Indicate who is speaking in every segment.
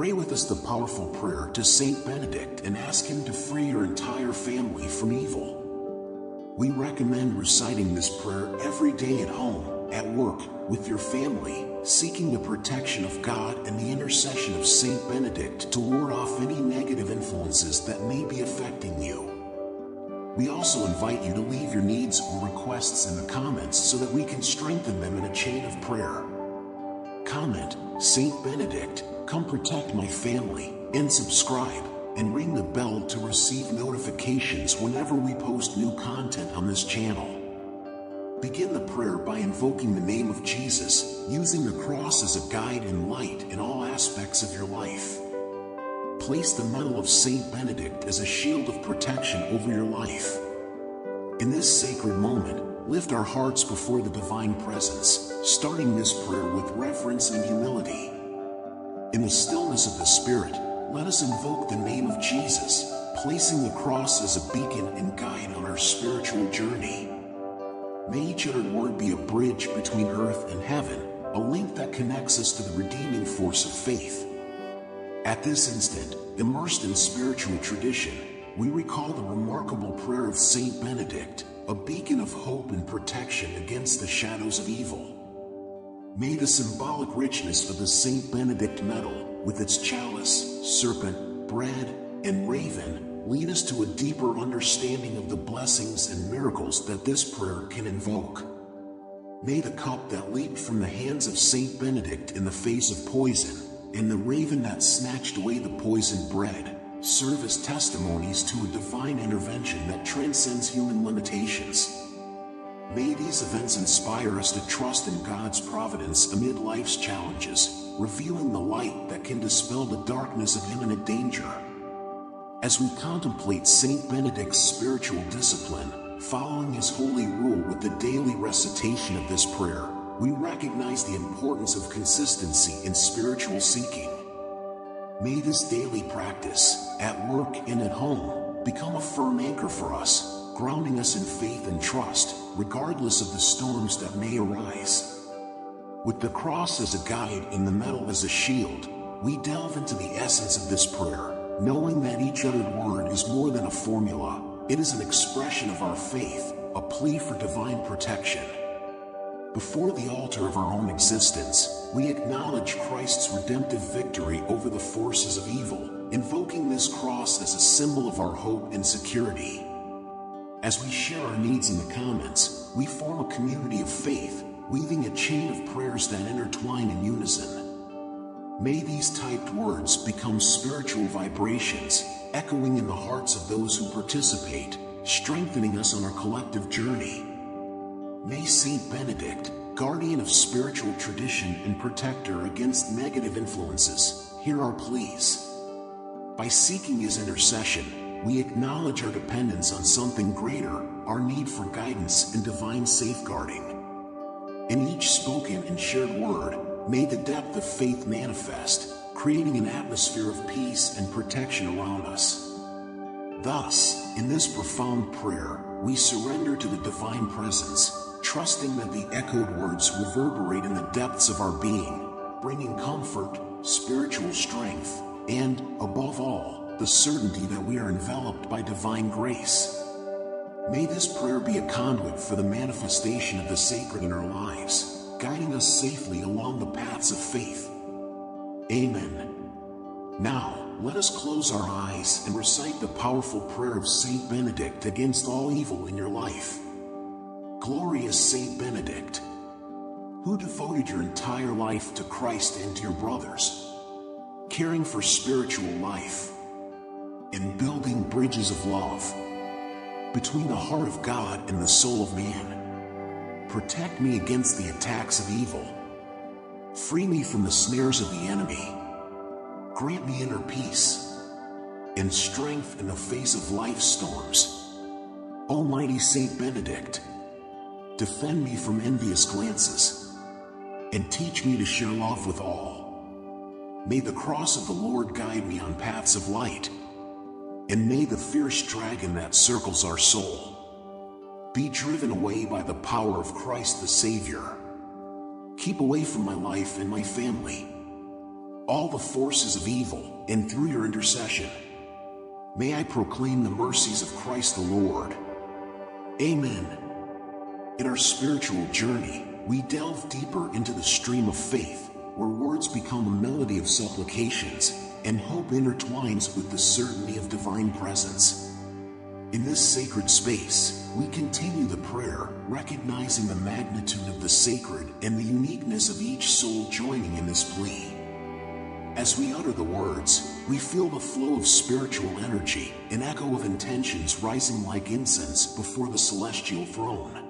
Speaker 1: Pray with us the powerful prayer to Saint Benedict and ask him to free your entire family from evil. We recommend reciting this prayer every day at home, at work, with your family, seeking the protection of God and the intercession of Saint Benedict to ward off any negative influences that may be affecting you. We also invite you to leave your needs or requests in the comments so that we can strengthen them in a chain of prayer. Comment, Saint Benedict, come protect my family, and subscribe, and ring the bell to receive notifications whenever we post new content on this channel. Begin the prayer by invoking the name of Jesus, using the cross as a guide and light in all aspects of your life. Place the medal of Saint Benedict as a shield of protection over your life. In this sacred moment, lift our hearts before the divine presence, starting this prayer with reverence and humility. In the stillness of the Spirit, let us invoke the name of Jesus, placing the cross as a beacon and guide on our spiritual journey. May each uttered word be a bridge between earth and heaven, a link that connects us to the redeeming force of faith. At this instant, immersed in spiritual tradition, we recall the remarkable prayer of Saint Benedict, a beacon of hope and protection against the shadows of evil. May the symbolic richness of the St. Benedict medal, with its chalice, serpent, bread, and raven, lead us to a deeper understanding of the blessings and miracles that this prayer can invoke. May the cup that leaped from the hands of St. Benedict in the face of poison, and the raven that snatched away the poisoned bread, serve as testimonies to a divine intervention that transcends human limitations. May these events inspire us to trust in God's providence amid life's challenges, revealing the light that can dispel the darkness of imminent danger. As we contemplate St. Benedict's spiritual discipline, following his holy rule with the daily recitation of this prayer, we recognize the importance of consistency in spiritual seeking. May this daily practice, at work and at home, become a firm anchor for us, grounding us in faith and trust, regardless of the storms that may arise. With the cross as a guide and the medal as a shield, we delve into the essence of this prayer, knowing that each uttered word is more than a formula. It is an expression of our faith, a plea for divine protection. Before the altar of our own existence, we acknowledge Christ's redemptive victory over the forces of evil, invoking this cross as a symbol of our hope and security. As we share our needs in the comments, we form a community of faith, weaving a chain of prayers that intertwine in unison. May these typed words become spiritual vibrations, echoing in the hearts of those who participate, strengthening us on our collective journey. May Saint Benedict, guardian of spiritual tradition and protector against negative influences, hear our pleas. By seeking his intercession, we acknowledge our dependence on something greater, our need for guidance and divine safeguarding. In each spoken and shared word, may the depth of faith manifest, creating an atmosphere of peace and protection around us. Thus, in this profound prayer, we surrender to the divine presence, trusting that the echoed words reverberate in the depths of our being, bringing comfort, spiritual strength, and, above all, the certainty that we are enveloped by divine grace. May this prayer be a conduit for the manifestation of the sacred in our lives, guiding us safely along the paths of faith. Amen. Now, let us close our eyes and recite the powerful prayer of Saint Benedict against all evil in your life. Glorious Saint Benedict, who devoted your entire life to Christ and to your brothers, caring for spiritual life in building bridges of love between the heart of God and the soul of man. Protect me against the attacks of evil. Free me from the snares of the enemy. Grant me inner peace and strength in the face of life's storms. Almighty Saint Benedict, defend me from envious glances and teach me to share love with all. May the cross of the Lord guide me on paths of light and may the fierce dragon that circles our soul be driven away by the power of Christ the Savior. Keep away from my life and my family all the forces of evil, and through your intercession, may I proclaim the mercies of Christ the Lord. Amen. In our spiritual journey, we delve deeper into the stream of faith, where words become a melody of supplications and hope intertwines with the certainty of divine presence. In this sacred space, we continue the prayer, recognizing the magnitude of the sacred and the uniqueness of each soul joining in this plea. As we utter the words, we feel the flow of spiritual energy, an echo of intentions rising like incense before the celestial throne.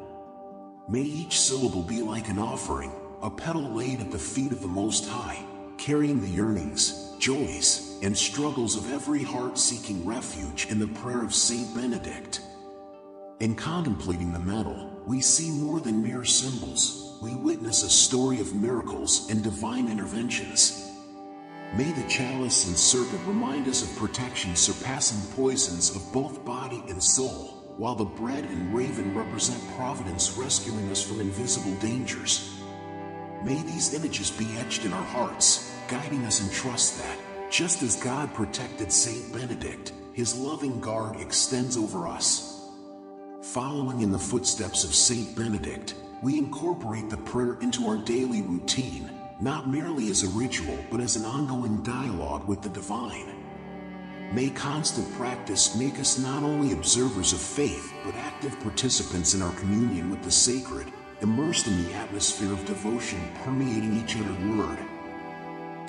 Speaker 1: May each syllable be like an offering, a petal laid at the feet of the Most High, carrying the yearnings, joys, and struggles of every heart seeking refuge in the prayer of Saint Benedict. In contemplating the medal, we see more than mere symbols. We witness a story of miracles and divine interventions. May the chalice and serpent remind us of protection surpassing poisons of both body and soul, while the bread and raven represent providence rescuing us from invisible dangers. May these images be etched in our hearts, guiding us in trust that, just as God protected Saint Benedict, his loving guard extends over us. Following in the footsteps of Saint Benedict, we incorporate the prayer into our daily routine not merely as a ritual, but as an ongoing dialogue with the divine. May constant practice make us not only observers of faith, but active participants in our communion with the sacred, immersed in the atmosphere of devotion permeating each other's word.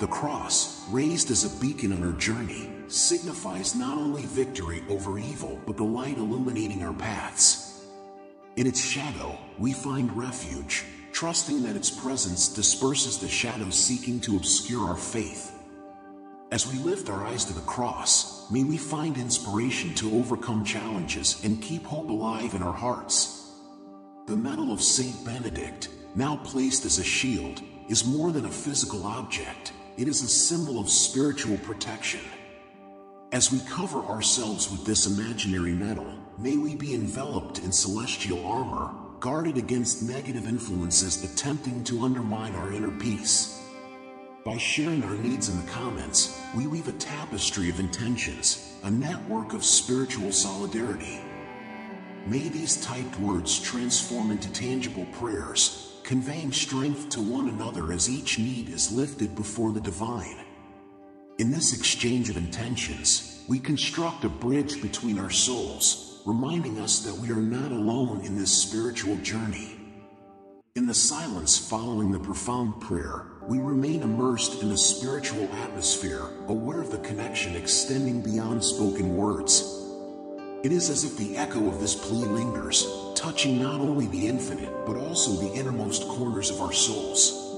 Speaker 1: The cross, raised as a beacon on our journey, signifies not only victory over evil, but the light illuminating our paths. In its shadow, we find refuge, trusting that its presence disperses the shadows seeking to obscure our faith. As we lift our eyes to the cross, may we find inspiration to overcome challenges and keep hope alive in our hearts. The medal of Saint Benedict, now placed as a shield, is more than a physical object. It is a symbol of spiritual protection. As we cover ourselves with this imaginary medal, may we be enveloped in celestial armor, guarded against negative influences attempting to undermine our inner peace. By sharing our needs in the comments, we weave a tapestry of intentions, a network of spiritual solidarity. May these typed words transform into tangible prayers, conveying strength to one another as each need is lifted before the divine. In this exchange of intentions, we construct a bridge between our souls, reminding us that we are not alone in this spiritual journey. In the silence following the profound prayer, we remain immersed in a spiritual atmosphere, aware of the connection extending beyond spoken words. It is as if the echo of this plea lingers, touching not only the infinite, but also the innermost corners of our souls.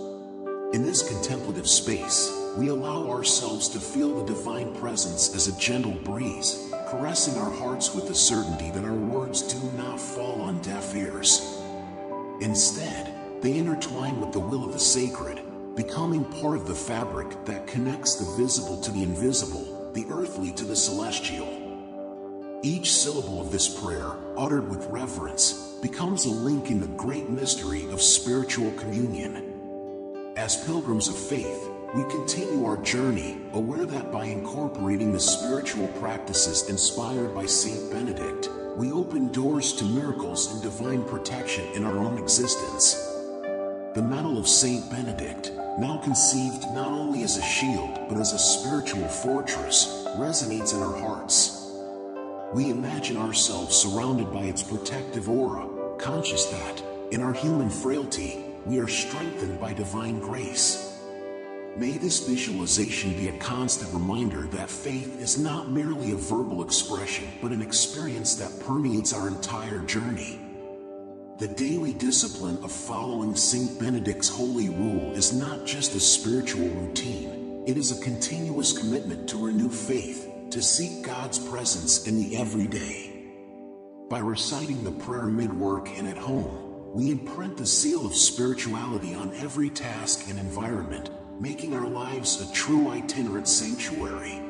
Speaker 1: In this contemplative space, we allow ourselves to feel the divine presence as a gentle breeze, caressing our hearts with the certainty that our words do not fall on deaf ears. Instead, they intertwine with the will of the sacred, becoming part of the fabric that connects the visible to the invisible, the earthly to the celestial. Each syllable of this prayer, uttered with reverence, becomes a link in the great mystery of spiritual communion. As pilgrims of faith, we continue our journey, aware that by incorporating the spiritual practices inspired by Saint Benedict, we open doors to miracles and divine protection in our own existence. The medal of Saint Benedict, now conceived not only as a shield but as a spiritual fortress, resonates in our hearts. We imagine ourselves surrounded by its protective aura, conscious that, in our human frailty, we are strengthened by divine grace. May this visualization be a constant reminder that faith is not merely a verbal expression, but an experience that permeates our entire journey. The daily discipline of following St. Benedict's holy rule is not just a spiritual routine, it is a continuous commitment to renew faith, to seek God's presence in the everyday. By reciting the prayer mid-work and at home, we imprint the seal of spirituality on every task and environment, making our lives a true itinerant sanctuary.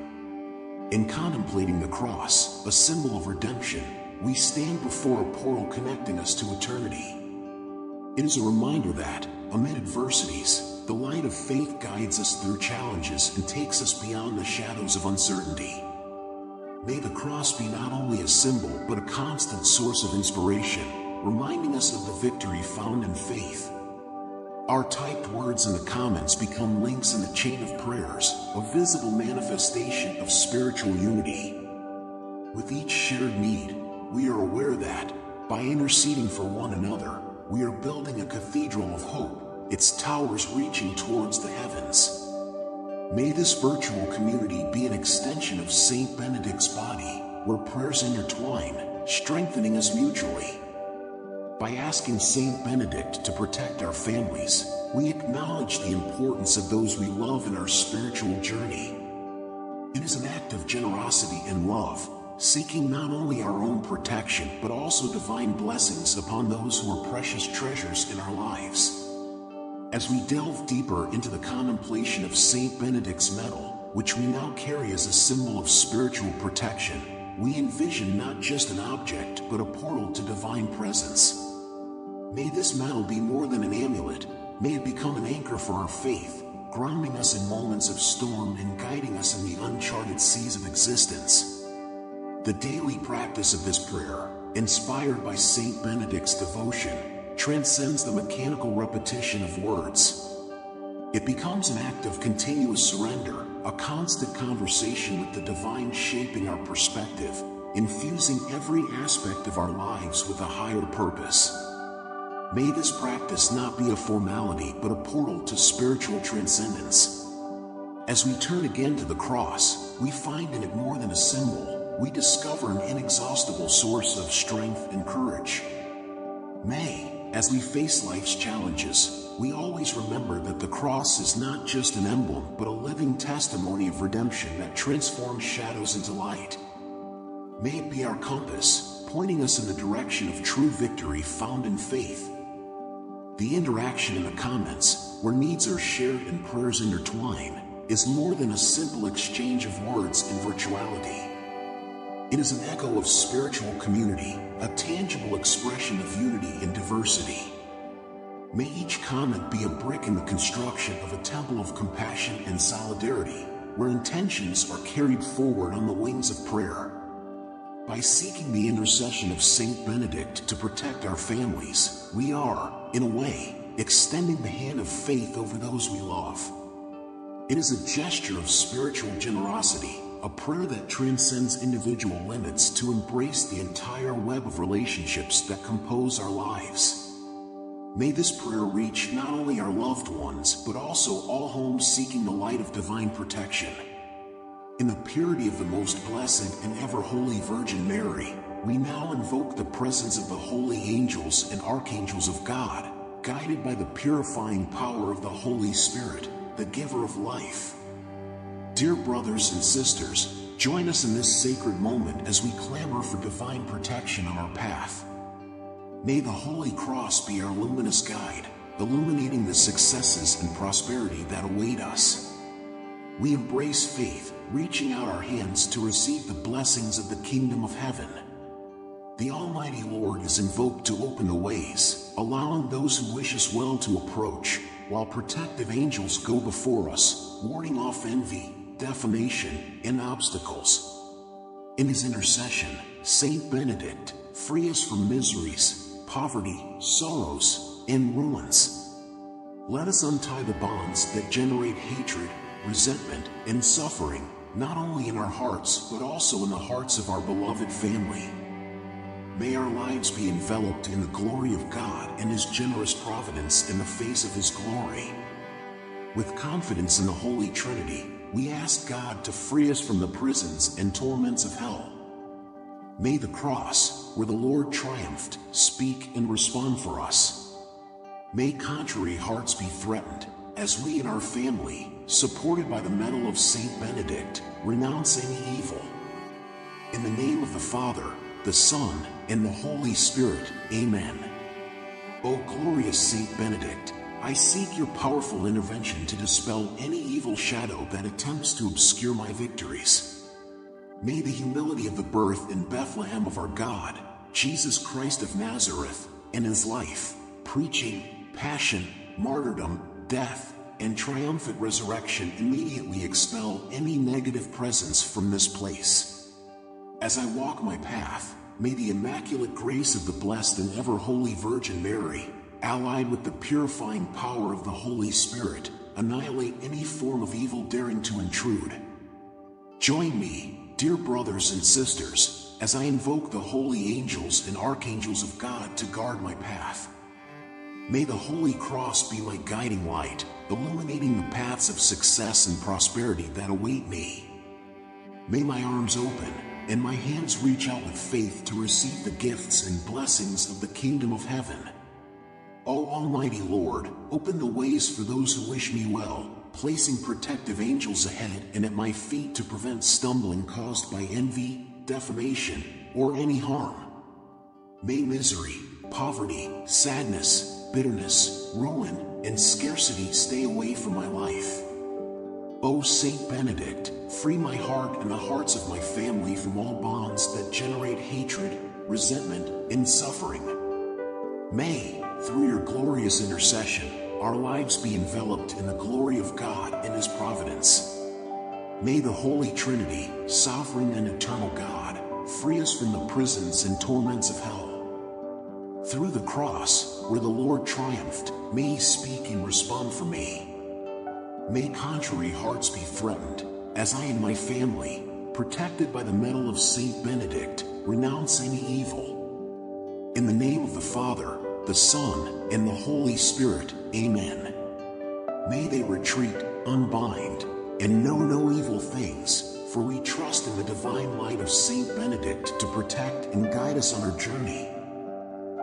Speaker 1: In contemplating the cross, a symbol of redemption, we stand before a portal connecting us to eternity. It is a reminder that, amid adversities, the light of faith guides us through challenges and takes us beyond the shadows of uncertainty. May the cross be not only a symbol, but a constant source of inspiration, reminding us of the victory found in faith. Our typed words in the comments become links in the chain of prayers, a visible manifestation of spiritual unity. With each shared need, we are aware that, by interceding for one another, we are building a cathedral of hope, its towers reaching towards the heavens. May this virtual community be an extension of St. Benedict's body, where prayers intertwine, strengthening us mutually. By asking St. Benedict to protect our families, we acknowledge the importance of those we love in our spiritual journey. It is an act of generosity and love, seeking not only our own protection, but also divine blessings upon those who are precious treasures in our lives. As we delve deeper into the contemplation of St. Benedict's medal, which we now carry as a symbol of spiritual protection, we envision not just an object, but a portal to divine presence. May this medal be more than an amulet. May it become an anchor for our faith, grounding us in moments of storm and guiding us in the uncharted seas of existence. The daily practice of this prayer, inspired by St. Benedict's devotion, transcends the mechanical repetition of words. It becomes an act of continuous surrender, a constant conversation with the divine shaping our perspective, infusing every aspect of our lives with a higher purpose. May this practice not be a formality, but a portal to spiritual transcendence. As we turn again to the cross, we find in it more than a symbol. We discover an inexhaustible source of strength and courage. May, as we face life's challenges, we always remember that the cross is not just an emblem, but a living testimony of redemption that transforms shadows into light. May it be our compass, pointing us in the direction of true victory found in faith. The interaction in the comments, where needs are shared and prayers intertwine, is more than a simple exchange of words in virtuality. It is an echo of spiritual community, a tangible expression of unity in diversity. May each comment be a brick in the construction of a temple of compassion and solidarity, where intentions are carried forward on the wings of prayer. By seeking the intercession of Saint Benedict to protect our families, we are, in a way, extending the hand of faith over those we love. It is a gesture of spiritual generosity a prayer that transcends individual limits to embrace the entire web of relationships that compose our lives. May this prayer reach not only our loved ones, but also all homes seeking the light of divine protection. In the purity of the most blessed and ever holy Virgin Mary, we now invoke the presence of the holy angels and archangels of God, guided by the purifying power of the Holy Spirit, the giver of life. Dear brothers and sisters, join us in this sacred moment as we clamor for divine protection on our path. May the Holy Cross be our luminous guide, illuminating the successes and prosperity that await us. We embrace faith, reaching out our hands to receive the blessings of the kingdom of heaven. The Almighty Lord is invoked to open the ways, allowing those who wish us well to approach, while protective angels go before us, warding off envy, defamation, and obstacles. In his intercession, Saint Benedict free us from miseries, poverty, sorrows, and ruins. Let us untie the bonds that generate hatred, resentment, and suffering, not only in our hearts, but also in the hearts of our beloved family. May our lives be enveloped in the glory of God and His generous providence in the face of His glory. With confidence in the Holy Trinity, we ask God to free us from the prisons and torments of hell. May the cross, where the Lord triumphed, speak and respond for us. May contrary hearts be threatened, as we and our family, supported by the medal of Saint Benedict, renounce any evil. In the name of the Father, the Son, and the Holy Spirit, Amen. O glorious Saint Benedict, I seek your powerful intervention to dispel any evil shadow that attempts to obscure my victories. May the humility of the birth in Bethlehem of our God, Jesus Christ of Nazareth, and his life, preaching, passion, martyrdom, death, and triumphant resurrection immediately expel any negative presence from this place. As I walk my path, may the immaculate grace of the blessed and ever holy Virgin Mary, allied with the purifying power of the Holy Spirit, annihilate any form of evil daring to intrude. Join me, dear brothers and sisters, as I invoke the holy angels and archangels of God to guard my path. May the Holy Cross be my guiding light, illuminating the paths of success and prosperity that await me. May my arms open and my hands reach out with faith to receive the gifts and blessings of the kingdom of heaven. O Almighty Lord, open the ways for those who wish me well, placing protective angels ahead and at my feet to prevent stumbling caused by envy, defamation, or any harm. May misery, poverty, sadness, bitterness, ruin, and scarcity stay away from my life. O Saint Benedict, free my heart and the hearts of my family from all bonds that generate hatred, resentment, and suffering. May, through your glorious intercession, our lives be enveloped in the glory of God and His providence. May the Holy Trinity, sovereign and eternal God, free us from the prisons and torments of hell. Through the cross, where the Lord triumphed, may He speak and respond for me. May contrary hearts be threatened, as I and my family, protected by the medal of Saint Benedict, renounce any evil. In the name of the Father, the Son, and the Holy Spirit, Amen. May they retreat, unbind, and know no evil things, for we trust in the divine light of Saint Benedict to protect and guide us on our journey.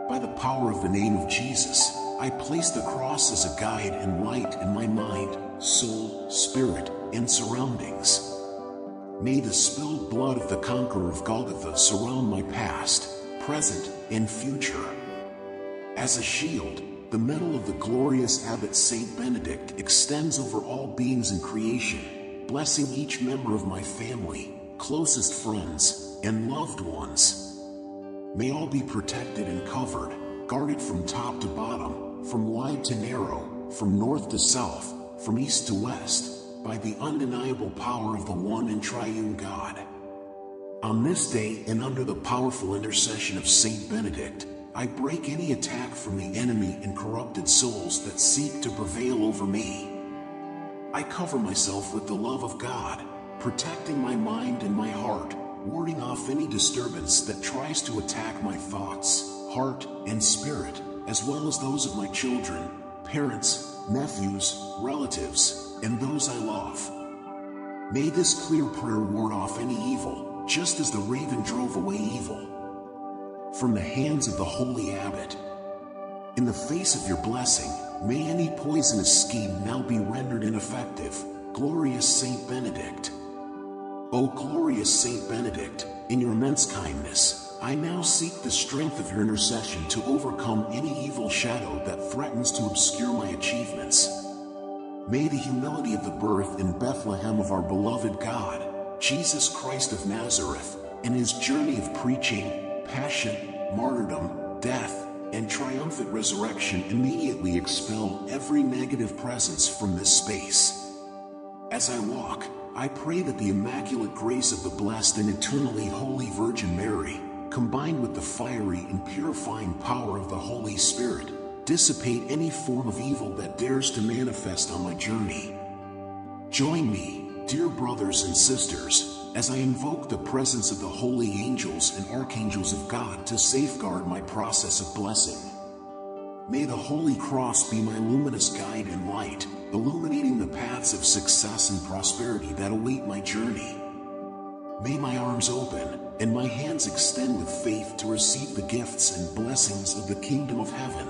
Speaker 1: By the power of the name of Jesus, I place the cross as a guide and light in my mind, soul, spirit, and surroundings. May the spilled blood of the conqueror of Golgotha surround my past, present, and future. As a shield, the medal of the glorious abbot Saint Benedict extends over all beings in creation, blessing each member of my family, closest friends, and loved ones. May all be protected and covered, guarded from top to bottom, from wide to narrow, from north to south, from east to west, by the undeniable power of the one and triune God. On this day, and under the powerful intercession of Saint Benedict, I break any attack from the enemy and corrupted souls that seek to prevail over me. I cover myself with the love of God, protecting my mind and my heart warding off any disturbance that tries to attack my thoughts, heart, and spirit, as well as those of my children, parents, nephews, relatives, and those I love. May this clear prayer ward off any evil, just as the raven drove away evil. From the hands of the holy abbot. In the face of your blessing, may any poisonous scheme now be rendered ineffective. Glorious Saint Benedict. O glorious Saint Benedict, in your immense kindness, I now seek the strength of your intercession to overcome any evil shadow that threatens to obscure my achievements. May the humility of the birth in Bethlehem of our beloved God, Jesus Christ of Nazareth, and his journey of preaching, passion, martyrdom, death, and triumphant resurrection immediately expel every negative presence from this space. As I walk, I pray that the immaculate grace of the blessed and eternally holy Virgin Mary, combined with the fiery and purifying power of the Holy Spirit, dissipate any form of evil that dares to manifest on my journey. Join me, dear brothers and sisters, as I invoke the presence of the holy angels and archangels of God to safeguard my process of blessing. May the Holy Cross be my luminous guide and light, illuminating the paths of success and prosperity that await my journey. May my arms open and my hands extend with faith to receive the gifts and blessings of the kingdom of heaven.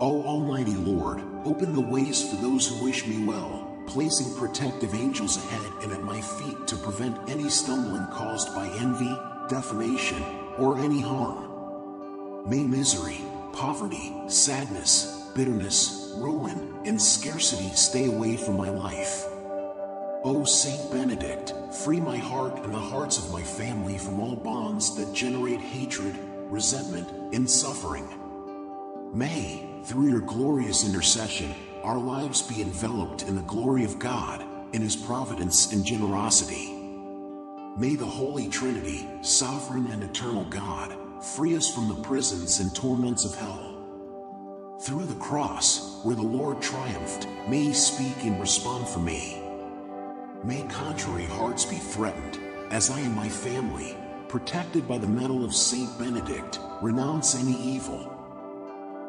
Speaker 1: O Almighty Lord, open the ways for those who wish me well, placing protective angels ahead and at my feet to prevent any stumbling caused by envy, defamation, or any harm. May misery, poverty, sadness, bitterness, ruin, and scarcity stay away from my life. O Saint Benedict, free my heart and the hearts of my family from all bonds that generate hatred, resentment, and suffering. May, through your glorious intercession, our lives be enveloped in the glory of God, in His providence and generosity. May the Holy Trinity, sovereign and eternal God, free us from the prisons and torments of hell. Through the cross, where the Lord triumphed, may He speak and respond for me. May contrary hearts be threatened, as I and my family, protected by the medal of Saint Benedict, renounce any evil.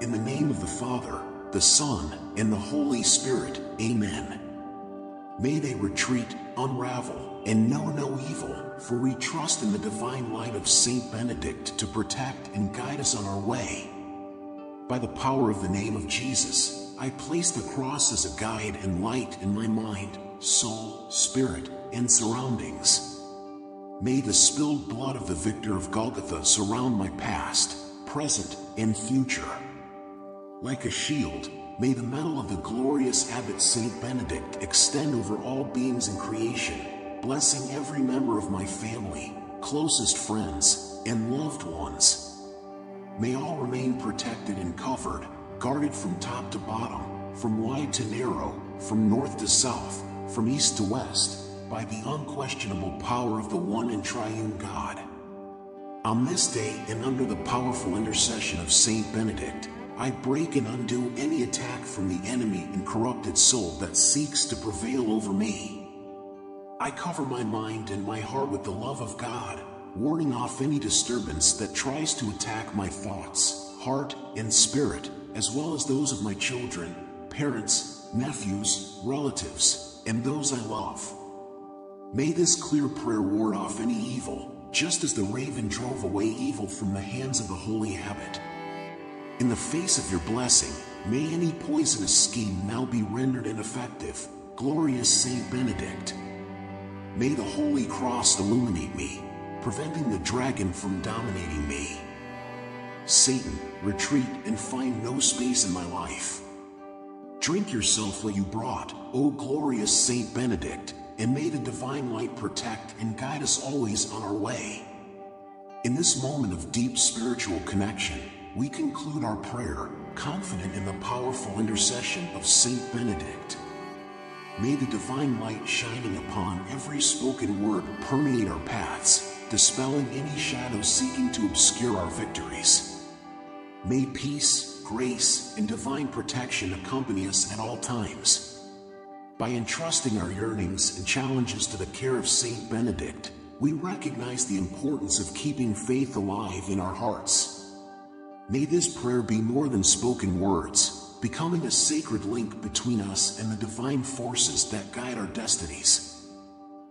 Speaker 1: In the name of the Father, the Son, and the Holy Spirit, Amen. May they retreat, unravel, and know no evil, for we trust in the divine light of Saint Benedict to protect and guide us on our way. By the power of the name of Jesus, I place the cross as a guide and light in my mind, soul, spirit, and surroundings. May the spilled blood of the victor of Golgotha surround my past, present, and future. Like a shield, May the medal of the glorious Abbot Saint Benedict extend over all beings in creation, blessing every member of my family, closest friends, and loved ones. May all remain protected and covered, guarded from top to bottom, from wide to narrow, from north to south, from east to west, by the unquestionable power of the one and triune God. On this day and under the powerful intercession of Saint Benedict, I break and undo any attack from the enemy and corrupted soul that seeks to prevail over me. I cover my mind and my heart with the love of God, warning off any disturbance that tries to attack my thoughts, heart, and spirit, as well as those of my children, parents, nephews, relatives, and those I love. May this clear prayer ward off any evil, just as the raven drove away evil from the hands of the holy abbot. In the face of your blessing, may any poisonous scheme now be rendered ineffective. Glorious Saint Benedict. May the Holy Cross illuminate me, preventing the dragon from dominating me. Satan, retreat and find no space in my life. Drink yourself what you brought, O glorious Saint Benedict, and may the divine light protect and guide us always on our way. In this moment of deep spiritual connection, we conclude our prayer confident in the powerful intercession of Saint Benedict. May the divine light shining upon every spoken word permeate our paths, dispelling any shadows seeking to obscure our victories. May peace, grace, and divine protection accompany us at all times. By entrusting our yearnings and challenges to the care of Saint Benedict, we recognize the importance of keeping faith alive in our hearts. May this prayer be more than spoken words, becoming a sacred link between us and the divine forces that guide our destinies.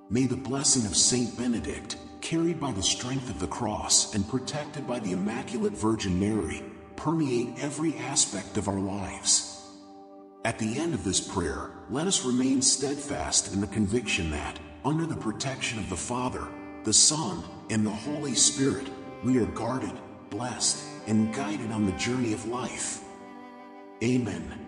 Speaker 1: May the blessing of Saint Benedict, carried by the strength of the cross and protected by the Immaculate Virgin Mary, permeate every aspect of our lives. At the end of this prayer, let us remain steadfast in the conviction that, under the protection of the Father, the Son, and the Holy Spirit, we are guarded, blessed, and guided on the journey of life. Amen.